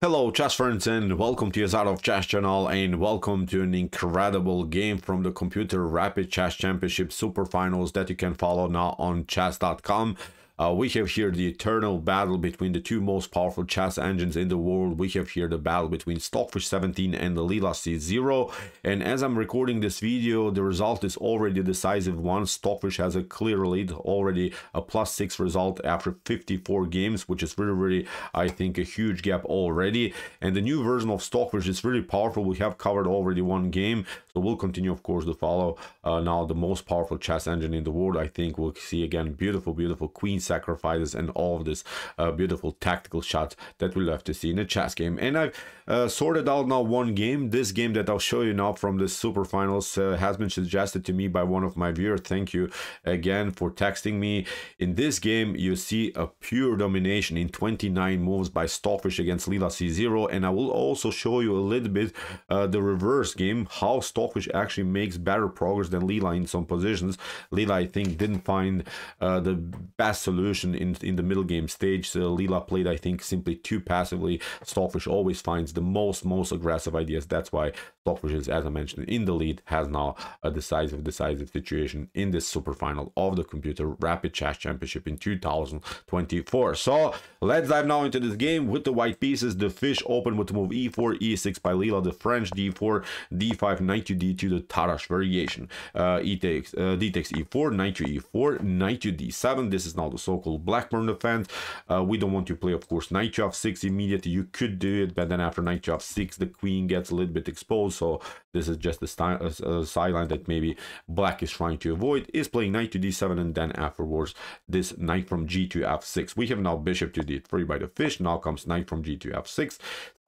Hello chess friends and welcome to of Chess channel and welcome to an incredible game from the Computer Rapid Chess Championship Super Finals that you can follow now on chess.com. Uh, we have here the eternal battle between the two most powerful chess engines in the world. We have here the battle between Stockfish 17 and the Leela C0. And as I'm recording this video, the result is already decisive one. Stockfish has a clear lead, already a plus six result after 54 games, which is really, really, I think, a huge gap already. And the new version of Stockfish is really powerful. We have covered already one game. So we'll continue, of course, to follow uh, now the most powerful chess engine in the world. I think we'll see again beautiful, beautiful queen sacrifices and all of this uh, beautiful tactical shots that we love to see in a chess game. And I've uh, sorted out now one game. This game that I'll show you now from the super finals uh, has been suggested to me by one of my viewers. Thank you again for texting me. In this game, you see a pure domination in 29 moves by Stockfish against Leela C0. And I will also show you a little bit uh, the reverse game, how Stockfish actually makes better progress than Leela in some positions. Leela, I think, didn't find uh, the best solution solution in, in the middle game stage. So Leela played, I think, simply too passively. Stockfish always finds the most, most aggressive ideas. That's why Stockfish is, as I mentioned, in the lead, has now a decisive, decisive situation in this super final of the Computer Rapid Chess Championship in 2024. So let's dive now into this game with the white pieces. The fish open with the move e4, e6 by Leela, the French d4, d5, knight to d2, the Tarrasch variation. Uh, e takes, uh, d takes e4, knight to e4, knight to d7. This is now the so-called Blackburne defense. Uh, we don't want to play, of course, knight to f6 immediately. You could do it, but then after knight to f6, the queen gets a little bit exposed. So this is just a, a, a sideline that maybe black is trying to avoid. Is playing knight to d7, and then afterwards, this knight from g to f6. We have now bishop to d3 by the fish. Now comes knight from g to f6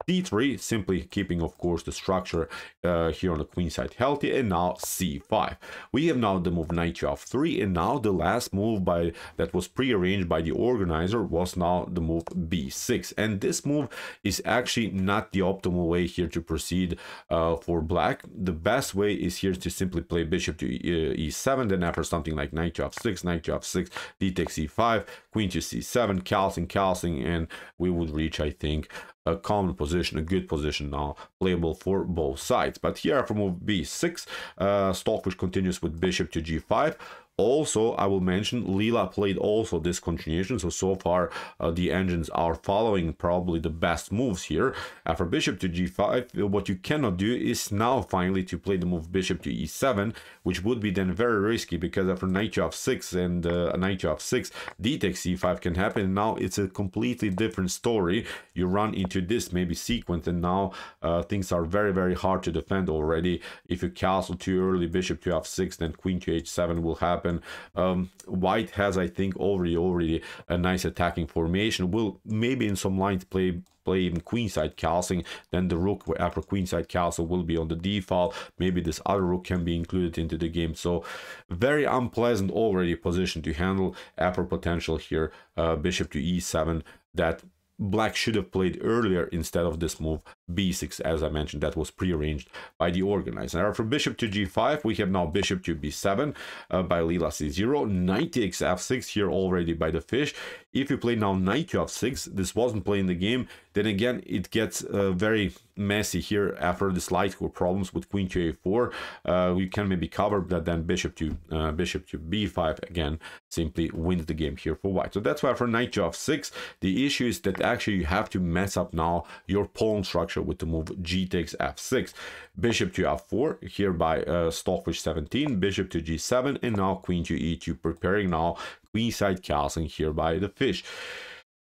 d3 simply keeping of course the structure uh, here on the queen side healthy and now c5 we have now the move knight to f3 and now the last move by that was prearranged by the organizer was now the move b6 and this move is actually not the optimal way here to proceed uh, for black. The best way is here to simply play bishop to uh, 7 then after something like knight to f6 knight to f6 d takes e5 queen to c7 castling castling and we would reach i think a common position, a good position now, playable for both sides. But here after move b6, uh, Stockfish continues with bishop to g5. Also, I will mention Leela played also this continuation, so so far uh, the engines are following probably the best moves here. After bishop to g5, what you cannot do is now finally to play the move bishop to e7, which would be then very risky because after knight to f6 and uh, knight to f6, d takes e5 can happen. Now it's a completely different story. You run into this maybe sequence and now uh, things are very, very hard to defend already. If you castle too early, bishop to f6, then queen to h7 will happen happen. Um, White has, I think, already already a nice attacking formation. Will maybe in some lines play play even queenside castling. Then the rook after queenside castle will be on the d file. Maybe this other rook can be included into the game. So very unpleasant already position to handle. After potential here, uh, bishop to e7 that black should have played earlier instead of this move b6 as i mentioned that was prearranged by the organizer. After bishop to g5 we have now bishop to b7 uh, by leela c0 knight takes f6 here already by the fish. If you play now knight to f6 this wasn't playing the game. Then again it gets uh, very messy here after the slight problems with queen to a4 uh, we can maybe cover that then bishop to uh, bishop to b5 again simply wins the game here for white. So that's why for knight to f6 the issue is that actually you have to mess up now your pawn structure with the move g takes f6 bishop to f4 here by uh, stockfish 17 bishop to g7 and now queen to e2 preparing now queenside castling here by the fish.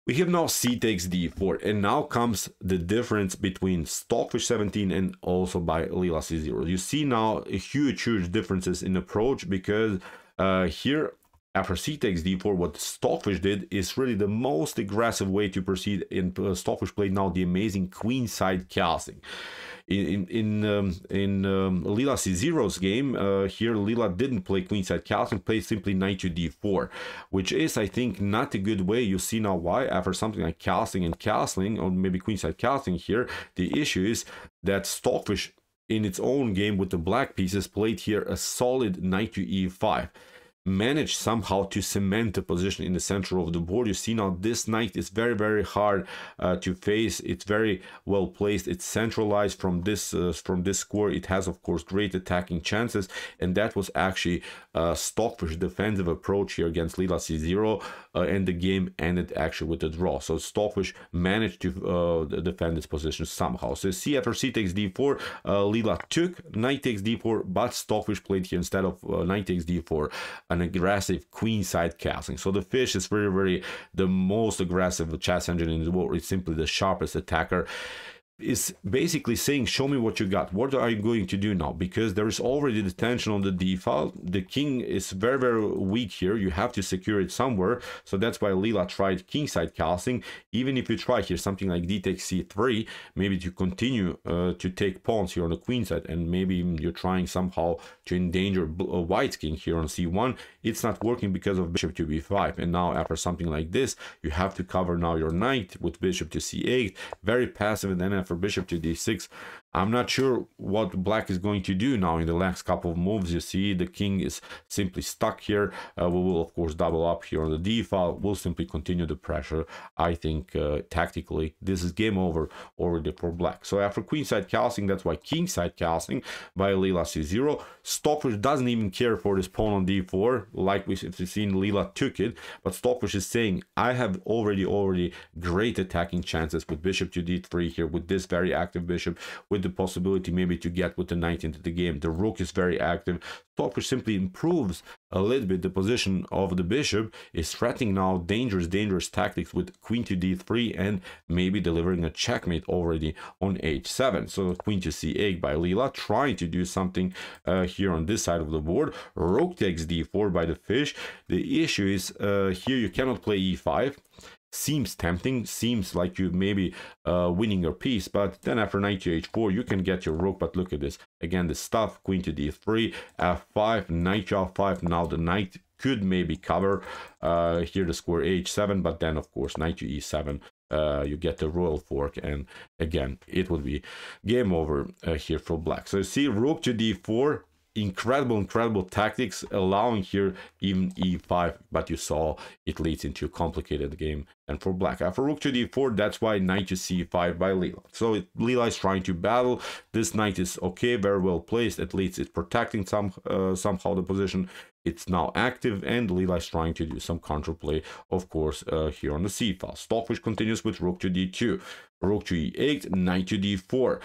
We have now c takes d4 and now comes the difference between stockfish 17 and also by leela c0 you see now a huge huge differences in approach because uh, here after c takes d4, what Stockfish did is really the most aggressive way to proceed. In uh, Stockfish played now the amazing queenside castling. In in in, um, in um, Leela C0's game, uh, here Leela didn't play queenside castling, played simply knight to d4, which is, I think, not a good way. You see now why after something like castling and castling, or maybe queenside castling here, the issue is that Stockfish in its own game with the black pieces played here a solid knight to e5 manage somehow to cement a position in the center of the board. You see now this knight is very, very hard uh, to face. It's very well placed. It's centralized from this uh, from this square. It has, of course, great attacking chances. And that was actually a Stockfish defensive approach here against Leela C0. Uh, and the game ended actually with a draw. So Stockfish managed to uh, defend its position somehow. So see after c takes d4, uh, Leela took, knight takes d4, but Stockfish played here instead of uh, knight takes d4 an aggressive queenside castling. So the fish is very, very the most aggressive chess engine in the world. It's simply the sharpest attacker is basically saying show me what you got. What are you going to do now? Because there is already the tension on the d file. the king is very very weak here. You have to secure it somewhere. So that's why Leela tried kingside castling even if you try here something like d takes c3 maybe to continue uh, to take pawns here on the queen side and maybe you're trying somehow to endanger uh, white king here on c1 it's not working because of bishop to b5 and now after something like this you have to cover now your knight with bishop to c8 very passive and then for bishop to d6 I'm not sure what black is going to do now in the next couple of moves. You see the king is simply stuck here. Uh, we will, of course, double up here on the d file. We'll simply continue the pressure. I think uh, tactically, this is game over already for black. So after queenside castling, that's why kingside castling by Leela c0. Stockfish doesn't even care for this pawn on d4, like we've seen Leela took it. But Stockfish is saying, I have already, already great attacking chances with bishop to d3 here, with this very active bishop, with the possibility maybe to get with the knight into the game. The rook is very active. Stockfish simply improves a little bit the position of the bishop, is threatening now dangerous, dangerous tactics with queen to d3 and maybe delivering a checkmate already on h7. So queen to c8 by Leela, trying to do something uh, here on this side of the board. Rook takes d4 by the fish. The issue is uh, here you cannot play e5 seems tempting, seems like you maybe uh, winning your piece, but then after knight to h4, you can get your rook, but look at this. Again, the stuff, queen to d3, f5, knight to f5, now the knight could maybe cover uh, here the square h7, but then of course knight to e7, uh, you get the royal fork, and again, it would be game over uh, here for black. So you see rook to d4, incredible, incredible tactics, allowing here even e5, but you saw it leads into a complicated game. And for black, after rook to d4, that's why knight to c5 by Leela. So it, Leela is trying to battle. This knight is okay, very well placed. At least it's protecting some uh, somehow the position. It's now active, and Leela is trying to do some counterplay, of course, uh, here on the c file. Stockfish continues with rook to d2, rook to e8, knight to d4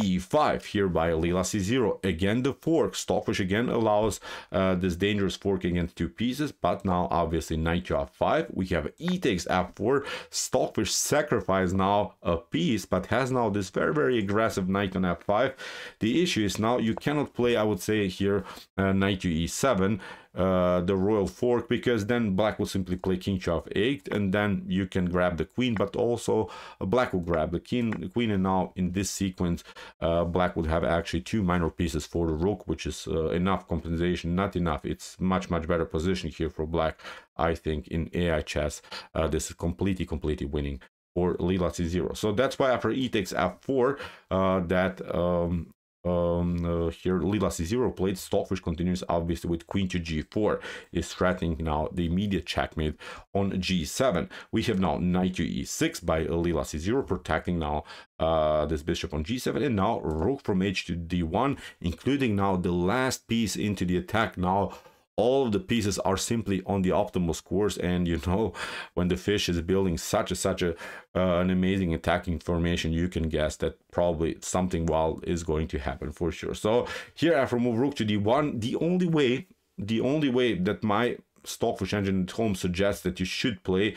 e5 here by Leela c0. Again, the fork. Stockfish again allows uh, this dangerous fork against two pieces, but now obviously knight to f5. We have e takes f4. Stockfish sacrifice now a piece, but has now this very, very aggressive knight on f5. The issue is now you cannot play, I would say here, uh, knight to e7 uh, the royal fork because then black will simply play king to f8 and then you can grab the queen but also black will grab the king the queen and now in this sequence uh, black would have actually two minor pieces for the rook which is uh, enough compensation not enough it's much much better position here for black i think in ai chess uh, this is completely completely winning for Leela C0. So that's why after e takes f4, uh, that um, um, uh, here Leela c0 played, Stockfish continues obviously with queen to g4, is threatening now the immediate checkmate on g7. We have now knight to e6 by Leela c0, protecting now uh, this bishop on g7, and now rook from h to d1, including now the last piece into the attack now all of the pieces are simply on the optimal scores and you know when the fish is building such a such a uh, an amazing attacking formation you can guess that probably something wild is going to happen for sure. So here after move rook to d1 the only way the only way that my stockfish engine at home suggests that you should play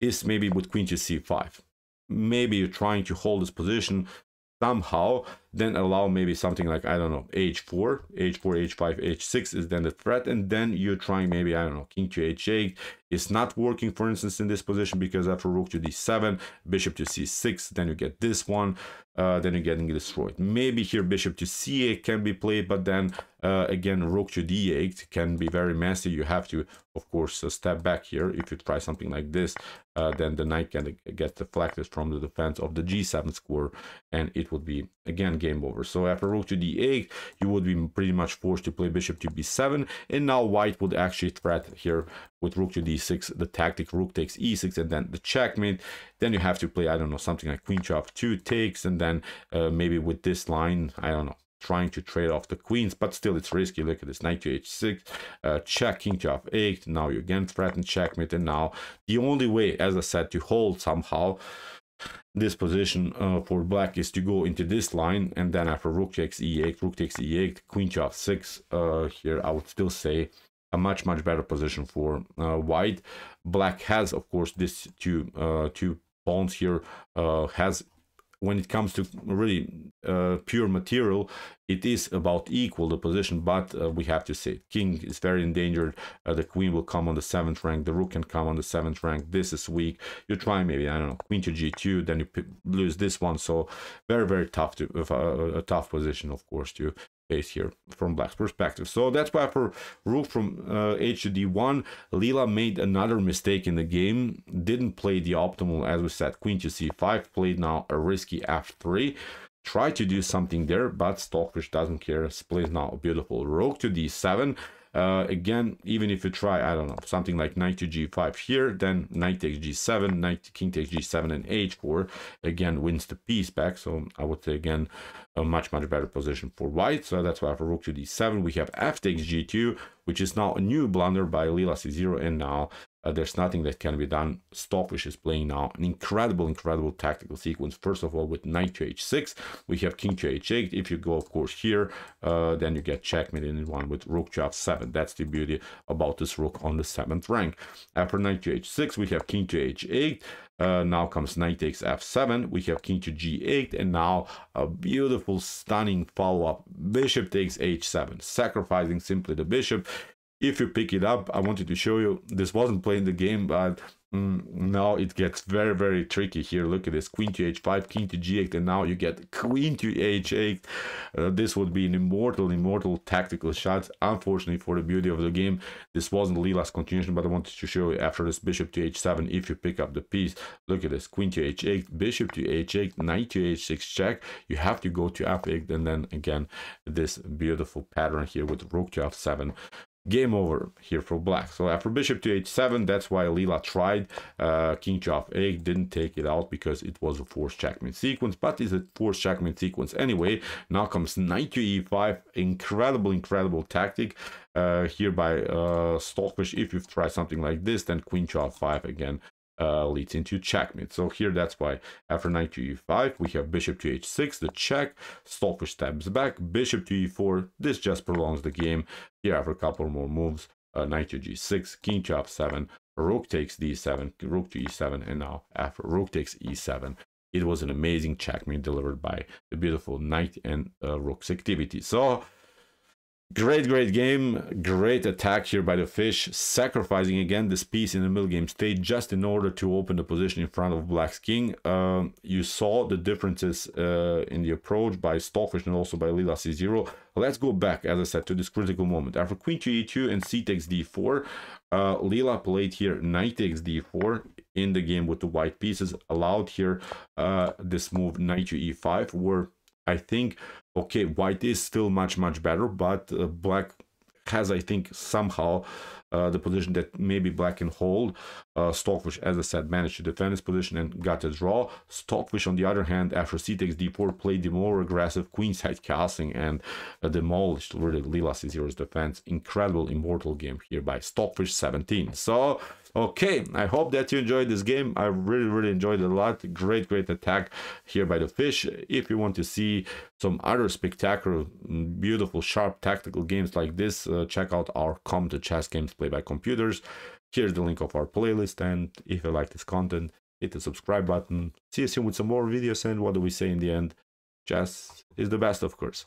is maybe with queen to c5 maybe you're trying to hold this position somehow then allow maybe something like i don't know h4 h4 h5 h6 is then the threat. And then you're trying maybe i don't know king to h8 it's not working for instance in this position because after rook to d7 bishop to c6 then you get this one uh, then you're getting destroyed. Maybe here bishop to c8 can be played but then uh, again rook to d8 can be very messy. You have to of course uh, step back here. If you try something like this uh, then the knight can get deflected from the defense of the g7 square and it would be again game over. So after rook to d8 you would be pretty much forced to play bishop to b7 and now white would actually threat here with rook to d6 the tactic rook takes e6 and then the checkmate. Then you have to play i don't know something like queen to f2 takes and then uh, maybe with this line i don't know trying to trade off the queens, but still it's risky. Look at this, knight to h6, uh, check, king to f8. Now you again threaten checkmate, and now the only way, as I said, to hold somehow this position uh, for black is to go into this line, and then after rook takes e8, rook takes e8, queen to f6. Uh, here I would still say a much much better position for uh, white. Black has, of course, this two uh, two pawns here uh, has when it comes to really uh, pure material, it is about equal the position, but uh, we have to say king is very endangered. Uh, the queen will come on the seventh rank. The rook can come on the seventh rank. This is weak. You try maybe I don't know queen to g2, then you lose this one. So very very tough to uh, a tough position, of course, to base here from black's perspective. So that's why for rook from uh, h to d1, Leela made another mistake in the game. Didn't play the optimal, as we said, queen to c5, played now a risky f3. Tried to do something there, but Stockfish doesn't care. Plays now a beautiful rook to d7. Uh, again, even if you try, I don't know, something like knight to g5 here, then knight takes g7, knight king takes g7 and h4, again wins the piece back. So I would say again, a much, much better position for white. So that's why for rook to d7, we have f takes g2, which is now a new blunder by Leela c0. And now uh, there's nothing that can be done. Stockfish is playing now an incredible, incredible tactical sequence. First of all, with knight to h6, we have king to h8. If you go, of course, here, uh, then you get checkmate in one with rook to f7. That's the beauty about this rook on the seventh rank. After knight to h6, we have king to h8. Uh, now comes knight takes f7. We have king to g8, and now a beautiful, stunning follow-up. Bishop takes h7, sacrificing simply the bishop if you pick it up i wanted to show you. This wasn't playing the game but mm, now it gets very very tricky here. Look at this queen to h5 king to g8 and now you get queen to h8 uh, this would be an immortal immortal tactical shot unfortunately for the beauty of the game. This wasn't leela's continuation but i wanted to show you after this bishop to h7 if you pick up the piece. Look at this queen to h8 bishop to h8 knight to h6 check. You have to go to f8 and then again this beautiful pattern here with rook to f7 game over here for black. So after bishop to h7, that's why Leela tried uh, king to f8, didn't take it out because it was a forced checkmate sequence, but it's a forced checkmate sequence anyway. Now comes knight to e5, incredible, incredible tactic uh, here by uh, Stockfish. If you try something like this, then queen to f5 again uh, leads into checkmate. So here that's why after knight to e5 we have bishop to h6, the check, Stockfish steps back, bishop to e4, this just prolongs the game. Here after a couple more moves, uh, knight to g6, king to f7, rook takes d7, rook to e7, and now after rook takes e7, it was an amazing checkmate delivered by the beautiful knight and uh, rook's activity. So Great, great game. Great attack here by the fish, sacrificing again this piece in the middle game state just in order to open the position in front of Black's king. Um, you saw the differences uh, in the approach by Stockfish and also by Leela C0. Let's go back, as I said, to this critical moment. After queen to e2 and c takes d4, uh, Leela played here knight takes d4 in the game with the white pieces, allowed here uh, this move knight to e5, where I think okay, white is still much, much better, but uh, black has, I think, somehow the position that maybe black can hold. Uh, Stockfish, as I said, managed to defend his position and got a draw. Stockfish, on the other hand, after c takes d4, played the more aggressive queenside castling and uh, demolished really Leela C0's defense. Incredible immortal game here by Stockfish 17. So Okay, I hope that you enjoyed this game. I really, really enjoyed it a lot. Great, great attack here by the fish. If you want to see some other spectacular, beautiful, sharp tactical games like this, uh, check out our Come to Chess Games Play by Computers. Here's the link of our playlist. And if you like this content, hit the subscribe button. See you soon with some more videos. And what do we say in the end? Chess is the best, of course.